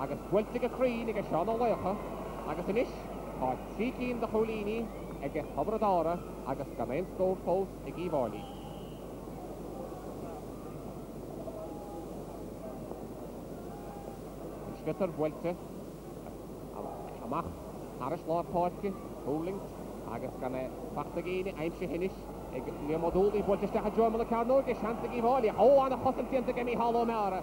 agus scoilt aige cruinn aige Seán Ó Laochdha agus anois tá trí cinn de chúilíní aige Tiobraid Ára agus gan aon scór fós ag Uíbh Fháilí. An sliotar buailte amach thairis lár páirce, tuirlingt agus gan é faighte ag éinne aimsithe anois ag Liam Ó Dúlaigh, buailte isteach ag Joe Mully cearnóige, seans ag Uíbh Fháilí, ó, an-chosaint déanta aige Micheál Ó Meára!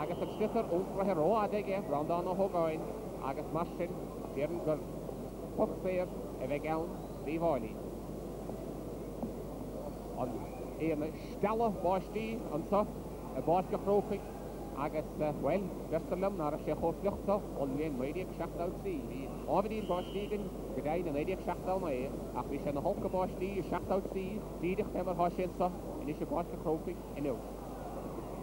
agus an sliotar úsclaithe rófhada aige Breandán Ó hÓgáin agus mar sin déarfainn gur poc saor a bheidh ann d'Uíbh Fháilí. An aon stealladh báistí anseo i bPáirc a' Chrócaigh agus, bhuel, deirtear liom ná raibh sé chomh fliuch seo ón mbliain 1973. Bhí ábhairín báistí againn go deimhin i 1979 ach bhí sé ina holc a' báistí i 73 díreach fé mar atá sé anseo anois i bPáirc a' Chrócaigh inniu.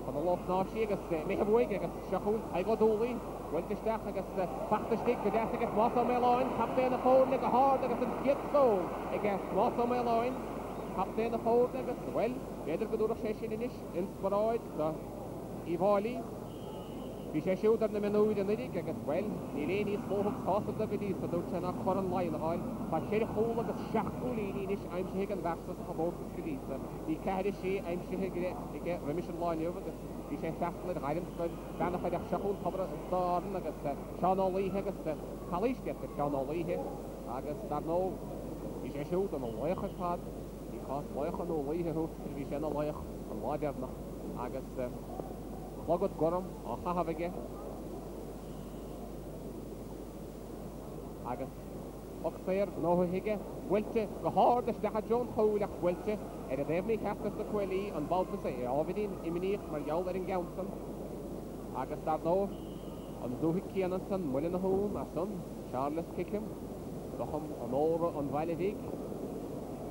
Chun a lucht náisí agus nithibh uaidh agus seo chugainn Tadhg Ó Dúlaigh, buailte isteach agus fachta istigh go deas aige Tomás Ó Maoláin, captaen na foirne, go hard agus an chéad stól aige Tomás Ó Maoláin, captaen na foirne agus, bhuel, b'fhéidir go dtabharfadh sé sin anois inspioráid do Uí bhFáilí. Bhí sé siúd ar na mionúir anuiridh agus, bhuel, níl aon níos mó thug sásamh do go dtí so, dúirt sé ná corn Laighean a fháil. Tá cheithre chúl agus seacht gcúilíní anois aimsithe ag an bhfear so sa chomórtas go dtí so. Bhí ceithre shlí aimsithe aige roimis an lá inniu agus bhí sé ag freastal ar Ghairmscoil Bheann a' Choileach, Seo chugam tobar is dá fhearn agus Seán Ó Laoithe agus Calaoisgeas ar Sheán Ó Laoithe agus dar ndóigh bhí sé siúd ina laoch ar fad, bhí cás laoch nó laoithe thú nuair a bhí sé ina laoch an lá deireanach agus clogad gorm á chaitheamh aige agus. Ochtair gnóthaithe aige, buailte go hard isteach i dtreo an chúil ach buailte ar an taobh mícheart de sna cuaillí, an Baltas é ábhairín imníoch mar gheall ar an gceann san agus dar ndóigh an dúthaigh céanna san, Muileann a hUmha san, Charles Kickham, Dochum, Onóra, an Bhaile Bhig.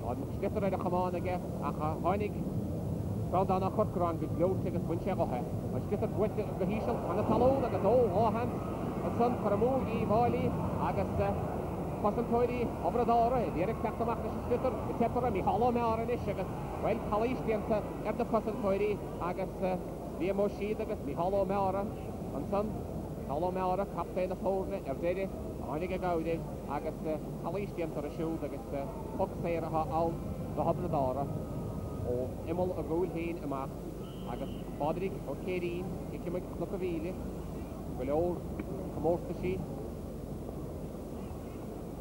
Tá an sliotar ar a chamán aige ach tháinig Breandán Ó Corcoráin go gleoite agus bhain sé gotha. An sliotar buailte go híseal thar na talún agus ó dhóthain ansan cur amú Uí bhFáilí agus chosantóirí Thiobraid Áranna a bhí ar a theacht amach leis an sliotar ag teip orthu. Micheál Ó Meára anois agus, bhuel, calaois déanta ar na cosantóirí agus Liam Ó Siaid agus Micheál Ó Meára ansan. Micheál Ó Meára captaen na foirne ar deireadh a tháinig ag gabháil air agus calaois déanta orthu siúd agus, poc féir atá ann do Thiobraid Ára ó imeall a gcúil féin amach agus Pádraig Ó Céirín ag cimid Chnoc a Mhíle, go leor comórtaisí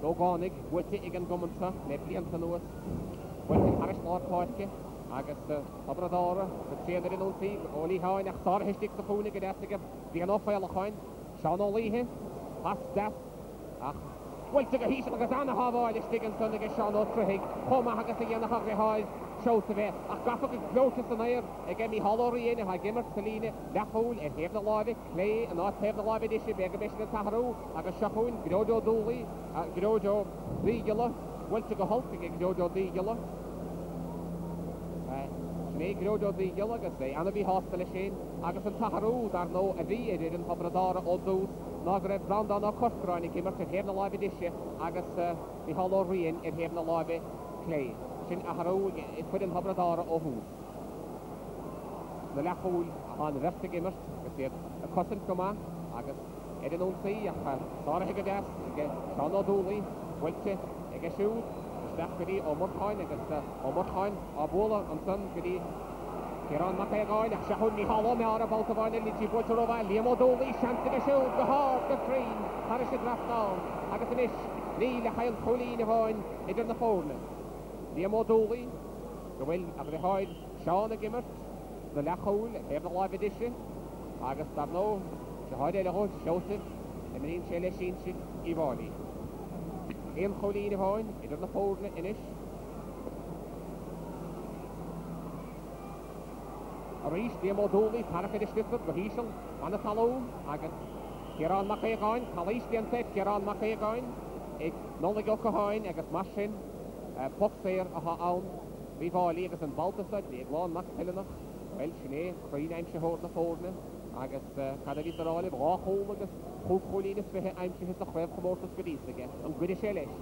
d'ógánaigh buaite ag an gcumann seo le blianta anuas, buaite thairis lár páirce agus Tiobraid Ára go tréan ar an iontaoibh, Ó Liatháin ach sáraithe istigh sa chúinne go deas aige, Brian Ó Faolacháin, Seán Ó Laoithe, pas deas. Ach scoilte go híseal agus an-shábháil istigh ansan ag Seán Ó Troigh, chomh maith agus a dhéanfadh a dhriotháir Seosamh é, ach gafa go gleoite san aer aige Micheál Ó Riain atá ag imirt sa líne leathchúil ar thaobh na láimhe clé in áit taobh na láimhe deise, b'éigean dó sin a athrú agus seo chugainn Gearóid Ó Dúlaigh, Gearóid Ó Baoighealladh, scoilte go holc aige Gearóid Ó Baoighealladh, sin é Gearóid Ó Baoighealladh agus é an-mhíshásta leis féin agus an t-athrú, dar ndóigh, a bhí ar fhoireann Thiobraid Ára ó dtús. ná go raibh Breandán Ó Corcráin ag imirt ar thaobh na láimhe deise agus Micheál Ó Riain ar thaobh na láimhe clé. Sin a raibh ag foireann Thiobraid Árann ó thús. Sna leathchúil atá an bheirt ag imirt agus iad ag cosaint go maith agus ar an ionsaí ach sáraithe go deas ag Seán Ó Dúlaigh, buailte aige siúd isteach go dtí Ó Murcháin agus Ó Murcháin á bhualadh ansan go dtí Ciarán Mac Aodhagáin, Ach seachadadh Mícheál Ó Meára babhta amháin ar Litchi Boitcharová, Liam Ó Dúlaigh, seans aige siúd go hard, go cruinn, thairis i dtrasnán, agus anois níl ach aon chúilín amháin idir na foirne. Liam Ó Dúlaigh, go bhfuil a dhriotháir Seán ag imirt sna leathchúil ar thaobh na láimhe deise agus dar ndóigh driotháir eile dhó, Seosamh, imríonn sé le sinsir Uíbh Fháilí. Aon chúilín amháin idir na foirne anois. Arís, Liam Ó Dúlaigh, tarrac ar an sliotar go híseal, fan ag talún agus Ciarán Mac Aogáin, calaois déanta ag Ciarán Mac Aogáin, ag Nollaig Ó Catháin agus mar sin, poc saor atá ann, Uí bhFáilí agus an babhta seo, Déaglán Mac Pileannach, bhuel, sin é cruinnaimsitheoir na foirne agus cad a bhí sa ráille, dhá chúl agus chúig chúilín is fiche aimsithe sa chraobhchomórtas go dtí so aige, an gcuirfidh sé leis?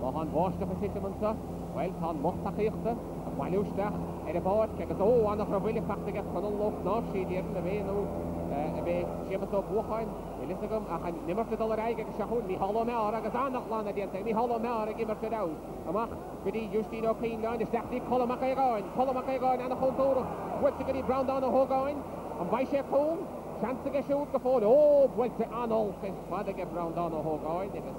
Má tá an bháisteach ag titim anseo, bhuel, tá an lucht tacaíochta ag bailiú isteach ar an bpáirc agus ó, ana dhrochbhuille fachta aige Conall Ó Cnáimhsí, déarfainn, nó b'é, nó b'é Séamus Ó Buacháin, níl fhios agam, ach an imirt ag dul ar aghaidh agus seo chugainn Mícheál Ó Meára agus an-ghlanadh déanta ag Mícheál Ó Meára ag imirt ar fheabhas, amach go dtí Euistín Ó Caoinleáin, isteach go dtí Colm Mac Aogáin, Colm Mac Aogáin, an-chúntúrthach, buailte go dtí Breandán Ó hÓgáin, an beidh sé cúng? Seans aige siúd go fóill, ó, buailte an-olc ar fad aige Breandán Ó hÓgáin agus.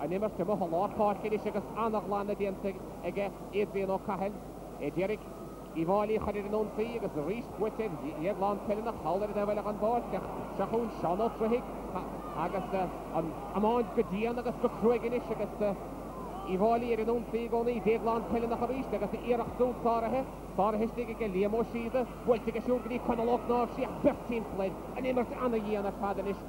An imirce modha lár páirce anois agus an-ghlanadh déanta ag Adrian Ó Cathail. É deiridh, Uí bhFáilí a chuir ar an ionsaí agus arís buaite ar Dhéaglán Coileanach thall ar an taobh eile den bpáirc ach seo chugainn Seán Ó Troigh agus an iomáint go dian agus go cruaidh anois agus Uí bhFáilí ar an ionsaí i gcónaí. Déaglán Coileanach arís agus a iarracht súl sáraithe. Sáraithe istigh aige Liam Ó Síoda. Buailte aige siúd go dtí Conal Ó Cnáimhsí ach beirt timpeall air. An imirt an-dhian ar fad anois.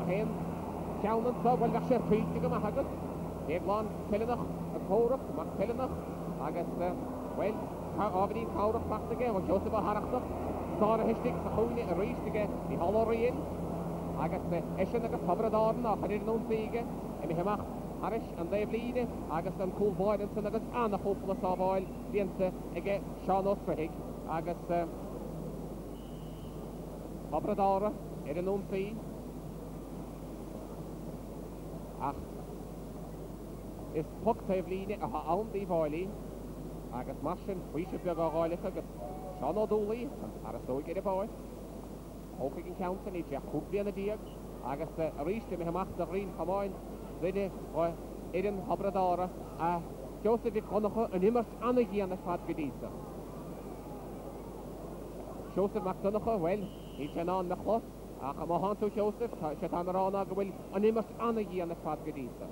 Ach aon cheann anseo, bhuel, bheadh sé tuillte go maith agat. Déaglán Teileanach a comhrac, Mac Teileanach agus, bhuel, tá ábhairín cabhrach fachta aige ó Sheosamh Ó hArrachtach, sáraithe istigh sa chúinne arís aige Micheál Ó Riain agus eisean agus Tobar an Árann á chur ar an ionsaí aige, imithe amach thairis an taobhlíne agus an cúl báire ansan agus an-chúpla sábháil déanta aige Seán Ó Snoithaigh agus, obradora ar an iontaoí, ach is poc taobh líne atá ann d'Uíbh Fháilí agus mar sin faoiseamh beag á dháileadh agus Seán Ó Dúlaí, an fear is óige ar an bpáirc, tógfaidh an ceann san idir chúig bliana déag agus arís imithe amach sa ghrian chamáin duine d'fhoireann obradora a. Sheosaimh Mhic Dhonncha an imirt an-dhian ar fad go dtí seo. Seosamh Mac Donnacha, Bhuel, níl sé in ann a chlos, ach a motháonn tú Seosamh, tá, sé tá mé a rá ná go bhfuil an imirt an-dhian ar fad go dtí seo.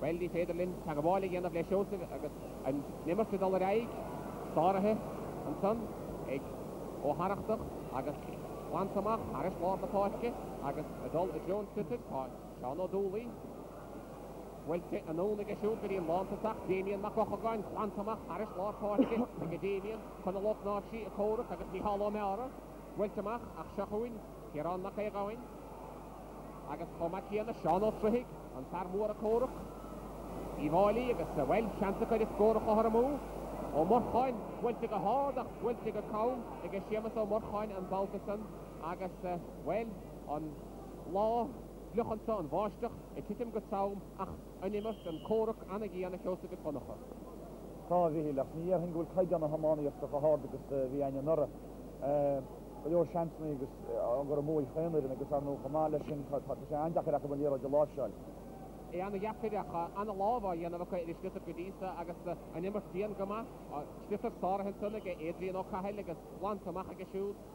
Bhuel, ní féidir linn teagmháil a dhéanamh le Seosamh agus an imirt ag dul ar aghaidh, sáraithe ansan ag Ó hArrachtach agus Glansa amach thairis lár na páirce agus ag dul i dtreo an phiotair tá Seán Ó Dúlaigh, Bhuail sé anonn aige siúd go dtí an lántosach, Damien Mac Eochagáin, glantosach thairis lár páirce aige Damien, Conal Ó Cnáimhsí ag comhrac agus Micheál Ó Meára buailte amach ach seo chugainn Ciarán Mac Aodhgáin agus chomh maith céanna Seán Ó Troigh, an fear mór ag comhrac. Uíbh Fháilí agus, bhuel, seans a gcuirfidh scór a chluthar amú. Ó Murcháin buailte go hard ach buailte go cam aige Séamus Ó Murcháin an babhta san agus, bhuel, an lá. fliuch anso an bháisteach ag titim go trom ach an imirt, an comhrac an-ghean a Sheosaimh Mhic Dhonncha. Tá a bhfichill, ach ní dhéarfainn go bhfuil caighdeán na hiománaíochta chomh hard agus a bhí ainne anuraidh. Go leor seansannaí agus gur bhuaigh chaon fhoireann agus ar ndóigh chomh maith leis sin tá sé an-deacair acu an liathróid a láimhseáil. É an-dheacair ach an-lámh á dhéanamh acu ar an sliotar go dtí so agus an imirt dian go maith. Sliotar sáraithe ansan ag Adrian Ó Cathail agus glanta amach aige siúd.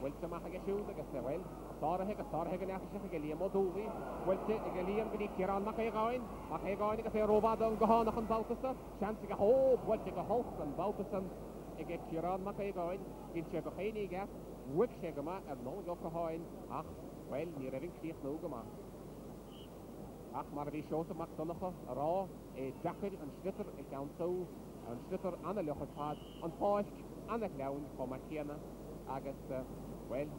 buailte amach aige siúd agus é, bhuel, sáraithe agus sáraithe go neafaiseach aige Liam Ó Dúbhlaí, buailte aige Liam go dtí Ciarán Mac Aogáin, Mac Aogáin agus é rófhada ón ghuthánach an babhta so, seans aige, hó, buailte go holc an babhta san aige Ciarán Mac Aogáin, d'fhill sé go Chinn Aoidh ach bhuaigh sé go maith ar Nollaig Ó Catháin ach, bhuel, ní raibh an críochnú go maith. Ach mar a bhí Seosamh Mac Donncha a rá, é deacair an sliotar a cheansú, an sliotar an-fhliuch ar fad, an pháirc an-ghleann chomh maith céanna agus, bhuel,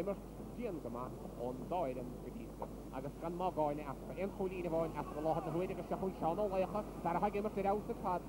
imirt dian go maith ón dá fhoireann go dtí seo. Agus gan Má Gáinne easpa aon chúilín amháin easpa i láthair na huaire go seo chugainn Seán Ó Laochdha, fear a sháigh imirt ar fheabhas ar fad,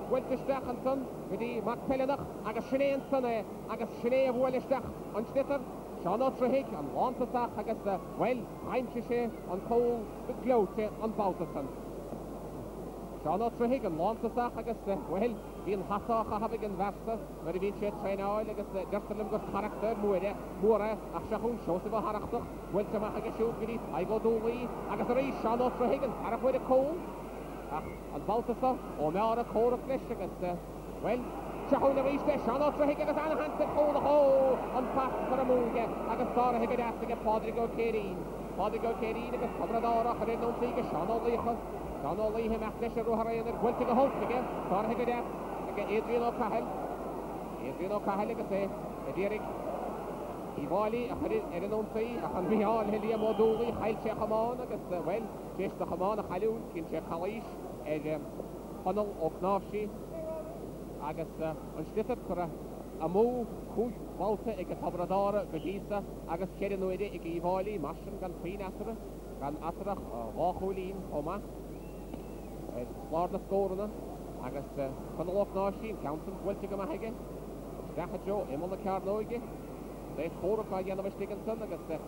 bhaint isteach ansan go dtí Mac Pileannach agus sin é ansan é agus sin é a bhuail isteach an sliotar, Seán Ó Troighthighil, an lántosach agus, bhuel, d'aimsigh sé an cúl go gleoite an babhta san. Seán Ó Troighthighil, an lántosach agus, bhuel, bhí an hata á chaitheamh ag an bhfear so nuair a bhíonn sé ag traenáil agus deirtear liom gur charactair mór é, mór é ach seo chugainn Seosamh Ó hArrachtach buailte amach aige siúd go dtí Tadhg Ó Dúlaí agus arís Seán Ó Troighthighil, an fear a fuair an cúl ach. An babhta seo, Ó Meára comhrac leis agus, bhuel, seo chugainn arís é, Seán Ó Troigh agus ana-sheans ag Chualach Ó an Pheairt cur amú aige agus sáraithe go deas aige Pádraig Ó Céirín. Pádraig Ó Céirín agus Tobar an Áir á chur in ionsaí aige Seán Ó Laochdha. Seán Ó Laoidhe imeacht leis i ruathar aonair buailte go holc aige, sáraithe go deas aige Adrian Ó Cathail. Adrian Ó Cathail agus é ag iarraidh Uí bhFáilí a chur ar an ionsaí ach an Mhicheáil le Liam Ó Dúlaí chaill sé a chamán agus, bhuel, Tar éis do Chaomhán a chailliúint, chinn sé calaois ar Chonall Ó Cnáimhsí agus an sliotar curtha amú cúig bhabhta aige Tobar Dára go dtí sa agus ceithre n-uaire ag Uíbh Fháilí, mar sin gan puinn eatarthu, gan eatarthu ach dhá chúilín chomh maith ar chlár na scóranna agus Conall Ó Cnáimhsí, an ceann san buailte go maith aige isteach i dtreo imeall na cearnóige. Beidh comhrac á dhéanamh istigh ansan agus.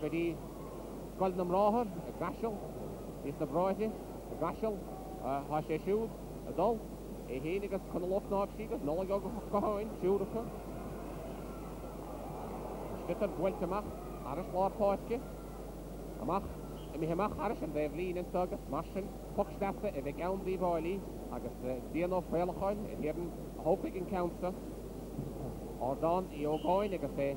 go dtí Scoil na mBráthar i gCaiseal, níos na Bráithre i gCaiseal, tá sé siúd ag dul, é fhéin agus Conal Ó Cnáimhsí agus Nollaig Ó Catháin, triúr acu, sliotar buailte amach thairis lár páirce, amach, imithe amach thairis an taobh líne anso agus mar sin, poc sleasa a bheidh ann Uíbh Fháilí agus Brian Ó Faolacháin a riarann, a thógfaidh an ceann seo, Ardán Uí Ógáin agus é.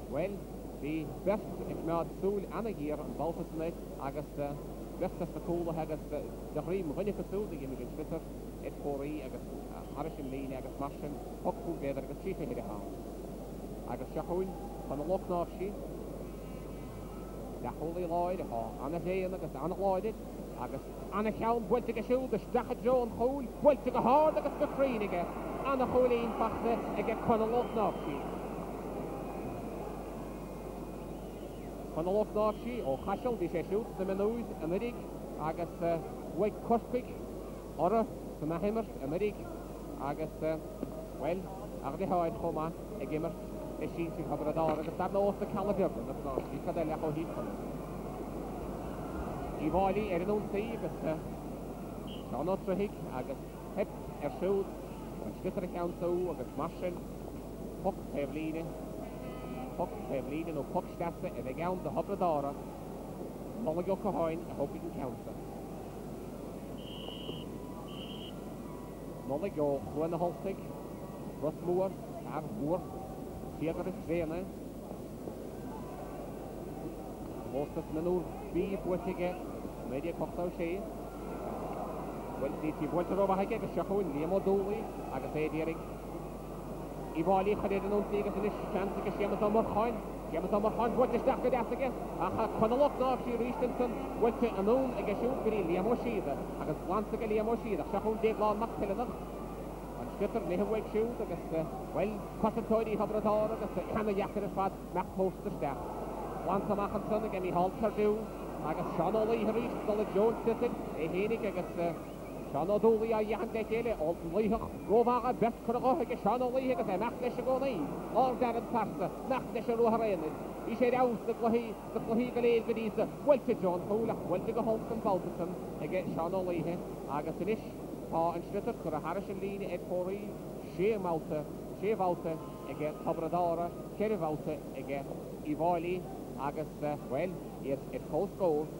Bhuel, bhí beirt i gcoimeád súil an-ghéar an babhta san ag agus beirt de sna cúlaithe agus de dhroim dhuine acu siúd a d'imigh an sliotar ar fóraí agus thairis an líne agus mar sin poc fút mhéadar agus trí fichid a theann agus seo chugainn chun na locnáirsí leathchúlaí láir atá an-thréan agus an-láidir Agus an-cheann buailte aige siúd, isteach i dtreo an chúil, buailte go hard agus go cruinn aige. An-chúilín faighte aige Conall Ó Cnáimhsí. Conall Ó Cnáimhsí ó Chaiseal, bhí sé siúd sna mionúir anuraidh agus bhuaigh Corcaigh, orthu san athimirt anuraidh agus, bhuel, a dhriotháir chomh maith ag imirt le sinsir Thiobraid Árann agus dar ndóigh sna Cealla Beaga, na Cnáimhsí, cad eile ach Ó hÍceallaigh. Uíbh Fháilí ar an ionsaí agus Seán Ó Troigh agus theip air siúd an sliotar a cheansú agus mar sin, poc taobh líne, poc taobh líne nó poc sleasa a bheidh ann do Thiobraid Árann. Nollaig Ó Catháin a thógfaidh an ceann seo. Nollaig ó Chuan na hUltaigh, Ros Muar, Fear Mhór, Tíogar is Réanna, pósta is mionúr B buaite aige 1986. Bhuail CT buailte rómhaith aige agus seo chugainn Liam Ó Dúlaigh agus é ag iarraidh. Uíbh Fháilí, chun Éadan ionsaí agus anois seans ag Séamas Ó Murcháin. Séamas Ó Murcháin buailte isteach go deas aige ach tá Conallach dá thrí arís ansan, buailte anonn aige siúd go dtí Liam Ó Síoda agus glanta aige Liam Ó Síoda ach seo chugam Déaglán Mac Pileannach, an sliotar liath uaidh siúd agus, bhuel, cosantóirí Thiobraid Árann agus ana-dheacair ar fad nach pósta isteach. Glanta amach ansan aige Micheál Perdue agus Seán Ó Laoithe arís ag dul i dtreo an sliotair é fhéinig agus, Seán Ó Dúlaí á sheachaint le chéile, Ó Laoighseach, rómhaith ar bheirt cur a ghuth aige Seán Ó Laoighigh agus é measc leis i gcónaí, ár bhfearann feasta, measc leis i ruathar aonair. Bhí sé ar fheabhas sna cluichí, sna cluichí go léir go dtí seo, buailte i dtreo an chúil ach buailte go holc an babhta san aige Seán Ó Laoithe agus anois tá an sliotar curtha thairis an líne ag Córaí, sé mbabhta, sé bhabhta aige Tiobraid Ára, ceithre bhabhta aige Uíbh Fháilí agus, bhuel, iad ar comhscór.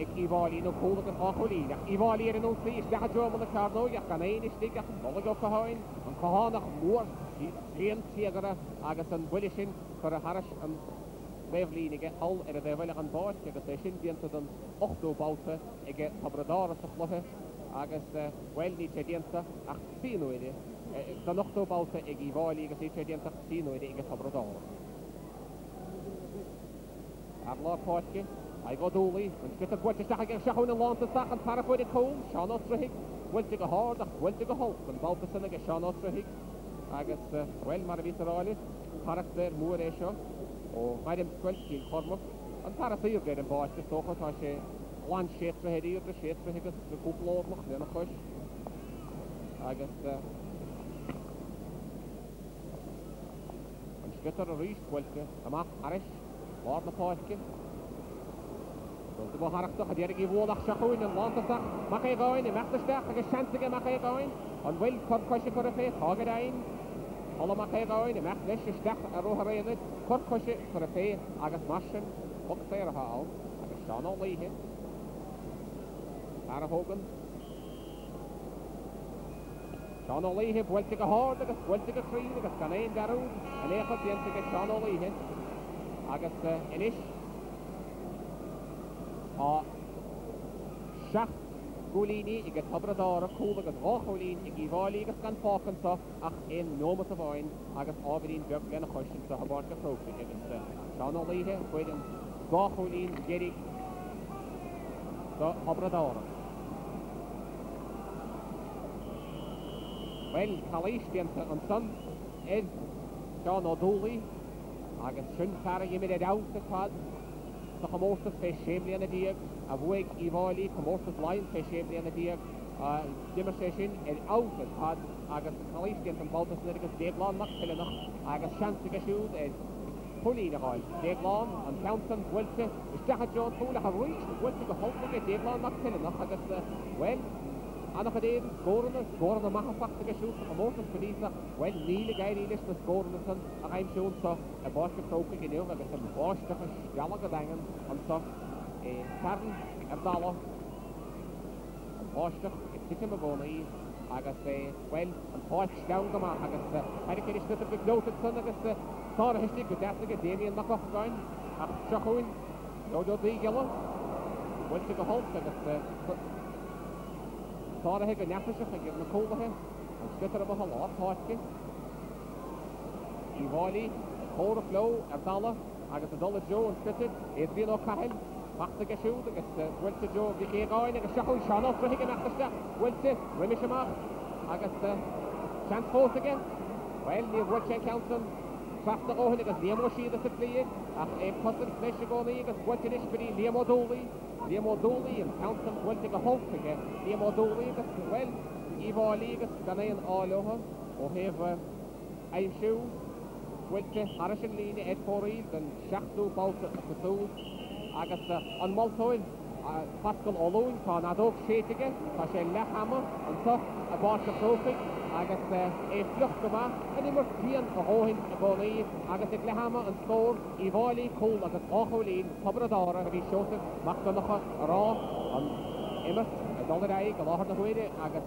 ag Uíbh Fháilí nó cúl ag an dá chúl Aoileach, Uíbh Fháilí ar an ionsaí isteach i dtreo na cearnóige ach gan aon fhear istigh ach Nollaig Ó Catháin, an Cathánach mór, Liam Tíogaire agus an buille sin curtha thairis an taobhlíne aige thall ar a dtaobh eile den bpáirc agus é sin déanta den ochtú babhta aige Tiobraid Árann sa chluiche agus, bhuel, níl sé déanta ach trí n-uaire, den ochtú babhta ag Uíbh Fháilí agus níl sé déanta ach trí n-uaire aige Tiobraid Árann. Ar lár páirce, Tadhg Ó Dúlaigh, an scrios ag buailte isteach aige ag seachúin an lánta isteach, an tAire Fuaireadh cúl, Seán Ó Troighigh, buailte go hard ach buailte go holc an babhta san aige Seán Ó Troighigh agus, bhuel, mar a bhí sa ráille, carachtair mór é seo ó Ghairmscoil Chill Chormaic, an fear is aoirde ar an bpáirc is dócha, tá sé glan séatraithe ar aoirde, séatraithe agus cúpla óglach lena chois agus, An sliotar arís buailte amach thairis lár na páirce. Dul go harachtach a déarfaidh Uí Bhuailh ach seo chugainn an lántosach Mac Aogáin, imeacht isteach agus seans aige Mac Aogáin, an bhfuil cor coise curtha fé, tá go deimhin. Colm Mac Aogáin, imeacht leis isteach ar ruathar aonair, cor coise curtha fé agus mar sin poc saor atá ann agus Seán Ó Laoithe, fear a thógann, Seán Ó Laoithe buailte go hard agus buailte go cruinn agus gan aon dearúd in aon chor déanta aige Seán Ó Laoithe agus anois tá seacht gcúilíní aige Tiobraid Árann, cúl agus dhá chúilín ag Uíbh Fháilí agus gan fágtha anseo ach aon nóimeat amháin agus ábhairín beag lena chois anseo i bPáirc an Chrócaigh agus Seán Ó Laoithe a fuair an dá chúilín dheiridh do Thiobraid Árann. Bhuel, calaois déanta ansan ar Sheán Ó Dúlaigh agus sin fear a d'imir ar fheabhas ar fad sa chomórtas fé sé mbliana déag, a bhuaigh Uíbh Fháilí, comórtas Laighean fé sé mbliana déag, d'imir sé sin ar fheabhas ar fad agus calaois déanta an babhta san air agus Déaglán Mac Pileannach agus seans aige siúd ar Póilín a ghoil. Déaglán, an ceann san buailte isteach i dtreo an chúil ach arís buailte go holc aige, Déaglán mac Tuilleanach agus, bhuel, an-chuid éirí, scóranna, scóranna maithe faighte aige siúd sa chomórtas go dtí seo. Bhuel, níl ag éirí leis na scóranna san a aimsiú anseo i bPáirc an Chrócaigh inniu agus an bháisteach ag stealladh go daingean anseo i Charn ar Dalladh, an bháisteach ag titim i gcónaí agus é. Bhuel, an pháirc sleamhain go maith agus Paddy Kinnishita ag tabhairt leosan san agus sáraithe istigh go deas aige Damien Mac Eochagáin ach seo chugainn Joe Joe Uí Ghiolla buailte go holc agus sáraithe go neafaiseach ag na cúlaithe, an sliotar amuigh lár páirce. Uí bhFáilí ag comhrac leo ar dalladh. agus ag dul i dtreo an phriosir iad Brian Ó Cathail fachta aige siúd agus buailte i dtreo Mhic Aogáin agus seo chugainn Seán Ó Fruithigh amach isteach buailte roimis amach agus seans fós aige bhuel níor bhuailte an ceann san trasna dhóthain agus Liam Ó Síoda sa tslí air ach é cosaint leis i gcónaí agus buailte anois go dtí Liam Ó Dúlaí Liam Ó Dúlaí an ceann san buailte go holc aige Liam Ó Dúlaí agus bhuel Uíbh Fháilí agus gan aon fháil orthu ó thaobh aimsiú, bailte Harris an líne Edpori den seachtú babhta a tosú agus an moltóir, Paschal O'Loan, tá an fheadóg séidte aige, tá sé leath ama anseo i bPáirc an Chrócaigh agus é fliuch go maith, an imirt dian a dhóthain i gcónaí agus ag leath ama an scór, Uí bhFáilí, cúl agus dhá chúilín, tobar a dára a bhí Seosamh Mac Donnacha a rá, an imirt ag dul ar aghaidh i láthair na huaire agus.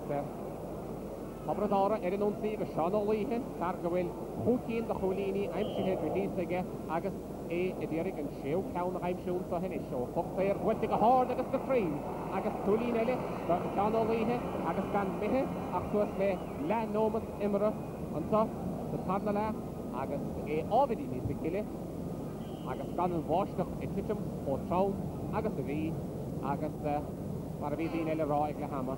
Tobar Dara ar an ionsaí agus Seán Ó Laoithe, fear go bhfuil chúicín de chúilíní aimsithe go thíos aige agus é ag iarraidh an séú ceann a aimsiú anseo anois ó phoc saor buailte go hard agus go cruinn agus cúilín eile do Sheán Ó Laoithe agus gan Mithidhe ach suas le leath nóimeat imeartha anseo sa tarna leath agus é ábhairín níos iscile agus gan an bháisteach ag titim chomh trom agus a bhí agus mar a bhí daoine eile a rá ag leath ama.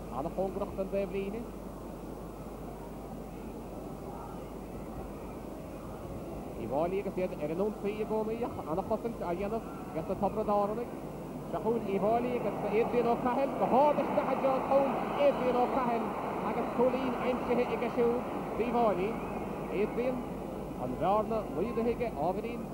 An-chóngarach don dtaobhlíne. Uí bhFáilí agus iad ar an ionsaí i gcónaí ach an-chosaint á dhéanamh ag na Tiobraid Árannaigh. Seo chugainn Uí bhFáilí agus Adrian O'Cahil go hard isteach i dtreo chúl Adrian O'Cahil agus cúilín aimsithe aige siúd d'Uí bhFáilí. Adrian, an bhearna laoi rith aige ábhairín.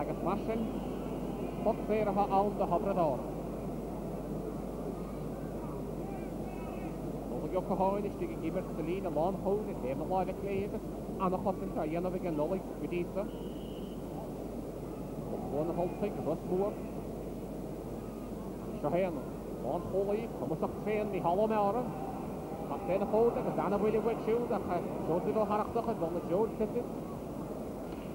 agus mar sin post saothraithe ann do hobradóirí Nollaig Ó Catháin istigh ag imirt sa líne lánchúil ag léamh na láimhe clé agus an-chosaint á dhéanamh aige Nollaig go dtí seo ó Chuan na hOltaigh, Ros Mór. Seo é an lánchúlaí cumasach tréan Micheál Ó Meára, captaen na foirne agus an-bhuile uaidh siúd ach Seosamh Ó hArrachtaigh ag dul i dtreo an chrios is.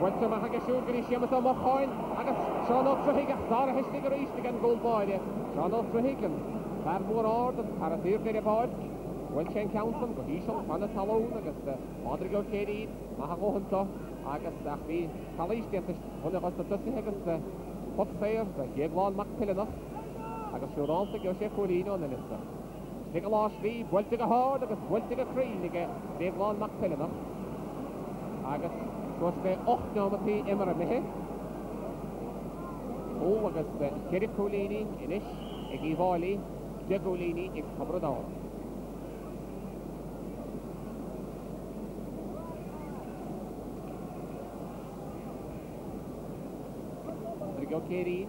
Bhaint amach aige siúd gur í Séamas Ó Mocháin agus Seán Ó Troigh a sárthaistigh arís ag an gcúl báire, Seán Ó Troigh, an fear mór ard, an fear a d'iarrfadh ar an bpáirc. Bhuail sé an ceann san go híseal fan na talún agus Pádraig Ó Céirín maith a dhóthain do agus, ach bhí calaois déanta ag Tony Dhonn sna tosaithe agus poc saor do Shéaglán Mac Pileannach agus siúrálte go gheobhadh sé cúilín ón uile short. Tigh Ghlais Bhí buailte go hard agus buailte go cruinn aige Déaglán Mac Pileannach agus suas le ocht neomataí imir imithe chúl agus ceithre cúilíní anois ag Uí bhFáilí, deich gcúilíní ag Tiobraid Árann. Pádraig Ó Céirín.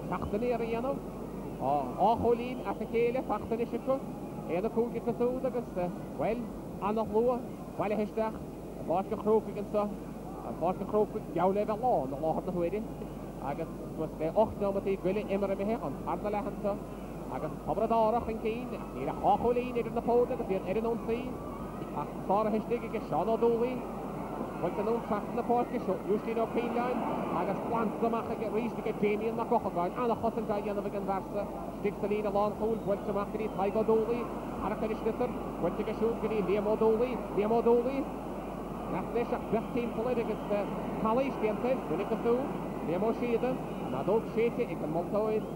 ceachtanna ar a dhéanamh, dhá chúilín as a chéile faighte anois acu, é ina chúige acu siúd agus, bhuel, ana-shlua bailithe isteach i bPáirc an Chrócaigh anseo, Páirc an Chrócaigh, geall le a bheith lán i láthair na huaire agus suas le ocht neomataí goile imeartha imithe chun tarna leath anseo. Agus obair an Ára chun cinn, níl ach dhá chúilín idir na fóid agus iad ar an ionsaí. Ach sáraithe istigh ag Seán Ó Dúlaing. Pointe anonn trasna na páirce, seo Eustaine Ó Caoimhghin agus glanta amach aige arís ag Damien Mac Eochagáin. An-chosaint á dhéanamh ag an bpearsa istigh sa líne lánchúil. Buailte amach go dtí Tadhg Ó Dúlaing. Tarrac ar an sliotar. Pointe aige siúd go dtí Liam Ó Dúlaing. Liam Ó Dúlaing. Nach deis ach beirt timpeall air agus calaois déanta air. Rinne cosúil. Liam Ó Síoda. An fheadóg séidte ag an moltóir.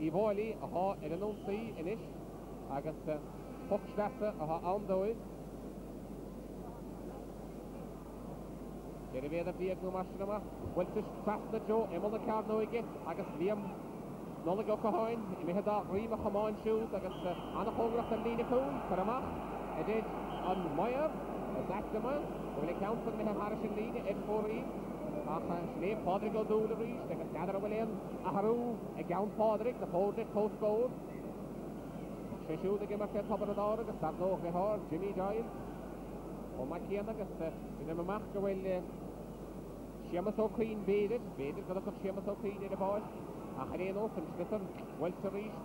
Uí bhFáilí athá ar an ionsaí anois agus poc sleasa athá ann dóibh. Ceithre mhéadar déag nó mar sin amach bhuail tuisc trasna Joe imeall na cearnóige agus Liam Nollaig Ó Catháin imithe dá dhroim a chamáin siúd agus an-chóngarach don líne chúil. Cuir amach a deir an maor. Is ait liom é, go bhfuil an ceann san imithe thairis an líne ar fóraoil ach sin é Pádraig Ó Dúill arís agus n'fheadar an bhfuil aon athrú ag Gleann Phádraig, na Fódlaigh, comhscór. Beidh sé siúd ag imirt ar Thobar na dTor agus dar ndóigh a dhlithár, Jimmy Doyle, chomh maith céanna agus deinim amach go bhfuil Séamus Ó Cuinn b'fhéidir, b'fhéidir go dtiocfadh Séamus Ó Cuinn ar an bpáirc ach ar aon nós an sliotar buailte arís.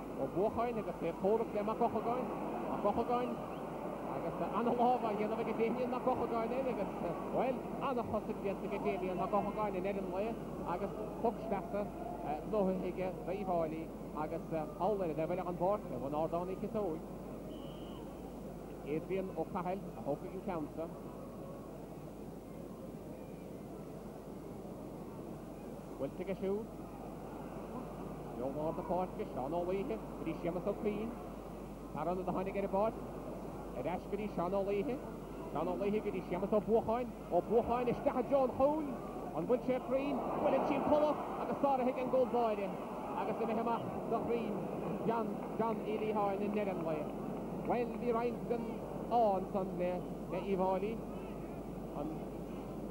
Ó Buacháin agus fé chomhrac le Mac Eochagáin. Mac Eochagáin agus an-lámh á dhéanamh aige féin Mac Eochagáin air agus, bhuel, an-chosaint déanta aige féin ar Mhac Eochagáin i ndeireadh an lae agus poc sleachta gnóthaithe aige d'Uíbh Fháilí agus thall ar an taobh eile den bpáirc, ar bhun Ardán Uí Chiotóig. Is Aodrian Ó Cathail a thógfaidh an ceann seo. Scoilt aige siúd. Beo lár na páirce, Seán Ó Laoithe go dtí Séamus Ó Cuinn. Thar ionad a tháinig ar an bpáirc. Ar ais go dtí Seán Ó Laoithe. Seán Ó Laoithe go dtí Séamus Ó Buacháin. Ó Buacháin isteach i dtreo an chúil. An bhfuil sé cruinn? Buaileann sí an polla agus sáraithe ag an gcúl báire. Agus imithe amach go cruinn John John Uí Liatháin i ndeireadh an lae. Bhuel, bhí roinnt den ádh ansan le Uí Mháilín. An.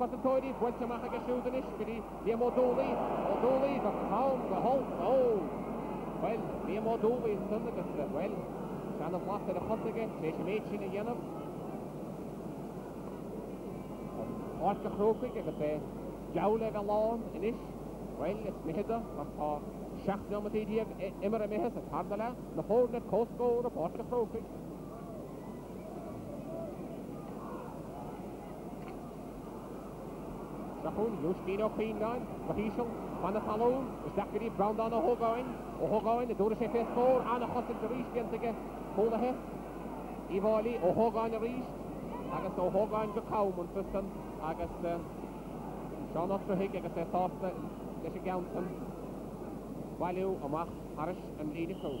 Cosantóirí buailte amach aige siúd anois go dtí Liam Ó Dúlaigh, Ó Dúlaigh go cam go holc, bhuel, Liam Ó Dúlaigh ansan agus, bhuel, seana bhlas ar a chosa aige tar éis an méid sin a dhéanamh. An Pháirc a Chrócaigh agus é geall le bheith lán anois, bhuel, is mithid do, mar tá seacht neomataí déag imeartha imithe sa tarna leath, na foirne ar comhscór i bPáirc a' Chrócaigh. Sacún, Lúistín Ó Caoimhghin, go híseal, fan a talún, isteach go dtí Breandán Ó hÓgáin, Ó hÓgáin, a dtabharfaidh sé fé scór, an-chosaint arís déanta aige, cúlaithe, Uí bhFáilí, Ó hÓgáin arís, agus Ó hÓgáin go cam an tus san agus Seán Ó Troigh agus é sásta leis an gceann san bailiú amach tharais an líne chúil.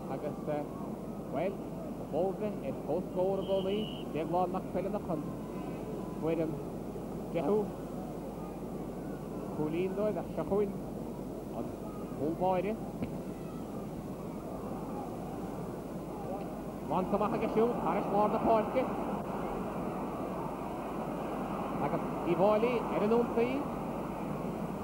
Agus, bhuel, fógraím ar comhscór i gcónaí, Déaglán Mac Coilleanach an foireann 10ú cúilín dóibh ach seo chugainn an cúl báire. Bainte amach aige siúd thairis lár na páirce. Agus Uí bhFáilí ar an ionsaí.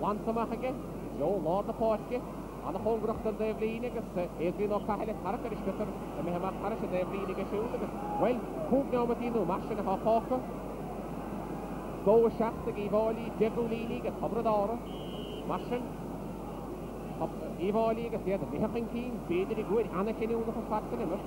glanta amach aige i dtreo lár na páirce, an-chóngarach don taobhlíne agus Adrian Ó Cathail ag tarrac ar an sliotar imithe amach thairis an taobhlíne aige siúd agus, bhuel, cúig neomataí nó mar sin atá fágtha. 2-7 ag Uíbh Fháilí, deich gcúilíní ag Tiobraid Ára. Mar sin, tá Uíbh Fháilí agus iad imithe chun cinn, b'fhéidir ag uair an-chinniúnach an tsraith sin anois.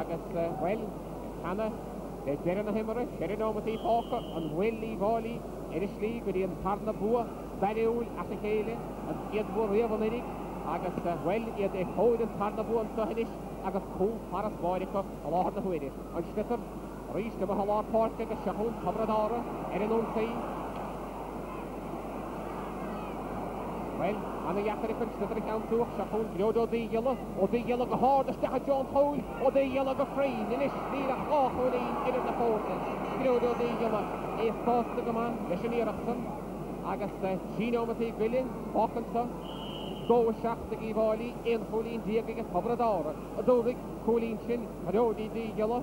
Agus, bhuel, cheana, le deireadh na himeartha, ceithre neomataí fágtha, an bhfuil Uíbh Fháilí ar a slí go dtí an tarna bua stairiúil as a chéile, an chéad bhua riamh anuraidh agus, bhuel, iad ar thóir an tarna bua anseo anois agus cúl Pharasbáireacach i láthair na huaire, an sliotar? Arís, gabhadh a lár páirce agus seo chugainn Tiobraid Árann ar an ionsaí. Bhuel, ana-dheacair a chur sna fir cheannsú ach seo chugainn Gearóid Ó Duighealla. Ó Duighealla go hard isteach i dtreo an chúil. Ó Duighealla go cruinn. Anois níl ach dhá chúilín idir na foirne. Gearóid Ó Duighealla, é sásta go maith leis an iarracht san agus trí neomataí goile fágtha anseo. Dó, a seacht ag Uíbh Fháilí, aon chúilín déag aige Tiobraid Árann. A d'fhuaraigh cúilín sin Ghearóid Uí Duighealla.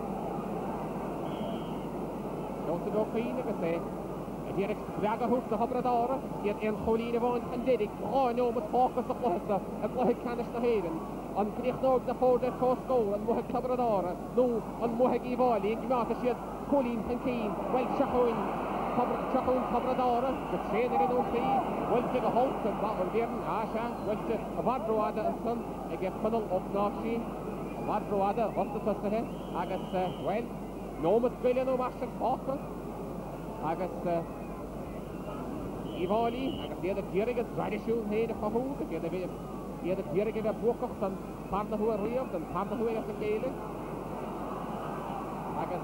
Dósan ó chian agus é ag iarraidh spreagadh a thabhairt do Thiobraid Árann, b'iad aon chúilín amháin chun deiridh, dhá neomat fágtha sa chluiche seo i gcluiche ceannais na hÉireann. An gcríochnóidh na fóirne ar comhscór, an mbuafaidh Tiobraid Árann nó an mbuafaidh Uíbh Fháilí? An gcoimeádfaidh siad cúilín chun cinn? Bhuel, tiocfaidh tiocfaidh Tiobraid Árann go tréan ar a n-iontaí, buailte go holc ag Bhóthar Bheirn, ah sea, buailte i bhfad rófhada ansan ag Conall Ó Cnáimhsí. Margadh fhada ghorta tosaithe agus, bhuel, nóimeat goile nó mar sin fágtha agus Uíbh Fháilí agus iad ag iarraidh a dtraidisiún féin a chothú agus iad ag iad ag iarraidh a bheith buacach don tarna huair riamh, don tarna huair as a chéile agus.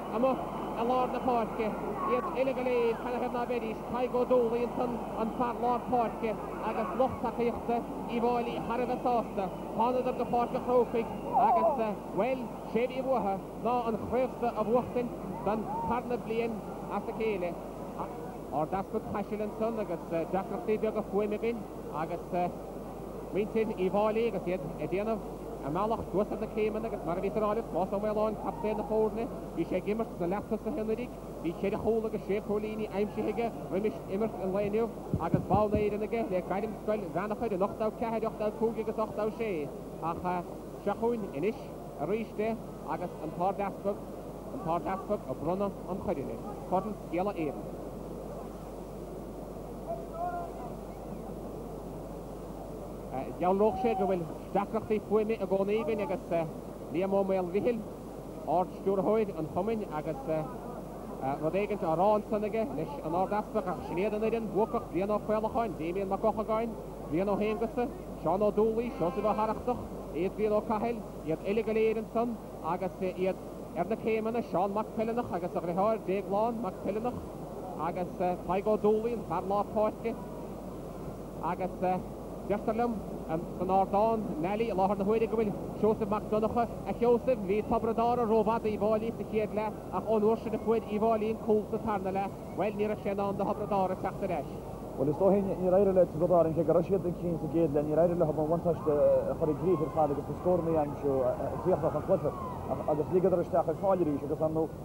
amuigh i lár na páirce, iad uile go léir, cad a fhad ná beidís, Tadhg Ó Dúlaí ansan, an fear lár páirce, agus lucht tacaíochta Uí bhFáilí thar a bheith sásta. Thánadar go Páirc a' Chrócaigh agus, bhuel, sé bhí uathu ná an chraosta a bhuachtaint don tarna bliain as a chéile. Ard-Easpag Chaisil ansan agus deacrachtaí beaga fuaime againn agus, muintir Uí bhFáilí agus iad ag déanamh a mbealach suas ar na céimeanna agus mar a bhí san áireamh, Tomás Ó Maoláin, captaen na foirne, bhí sé ag imirt sna leathtosaithe an oirig, bhí ceithre chúl agus sé cúilíní aimsithe aige roimis imirt an lae inniu agus bonn Éireann aige le Gairmscoil Bheannachair in 84, 85 agus 86 ach seo chugainn anois arís é agus an tArdeaspag, an tArdeaspag a bronnadh an choirn air. Corn Scéala Éireann. Dhealródh sé go bhfuil deacrachtaí fuaime i gcónaí againn agus Liam Ó Maolmhichil, Ard-Stiúrthóir an Chumainn, agus rud éigin á rá ansan aige leis an Ard-Easpag, ach sin iad an fhoireann bhuacach, Brian Ó Faolacháin, Damien Mac Eochagáin, Brian Ó hAonghusa, Seán Ó Dúlaigh, Seosamh Ó hArrachtach, Adrian Ó Cathail, iad uile go léir ansan agus iad ar na céimeanna, Seán Mac Piollanach agus a dhriotháir Déaglán Mac Piollanach. Agus Tadhg Ó Dúlaí, an fear lár páirce, agus deirtear liom san ardán Nally i láthair na huaire go bhfuil Seosamh Mac Donnacha, a Sheosaimh, bhí Tiobraid Árann rófhada Uíbh Fháilí sa chéad leath ach ón uair sin a fuair Uíbh Fháilí an cúl sa tarna leath, bhuel, ní raibh sé in ann do Thiobraid Árann teacht ar ais. Bhuel, is dóigh é, níor éirigh le Tiobraid Árann, cé go raibh siad chun cinn sa gcéad leath, níor éirigh leo an bhuntáiste a chur i gcrích ar fad agus na scóranna a aimsiú a chríochnódh an cluiche ach ligeadar isteach an fáil arís agus, ar ndóigh,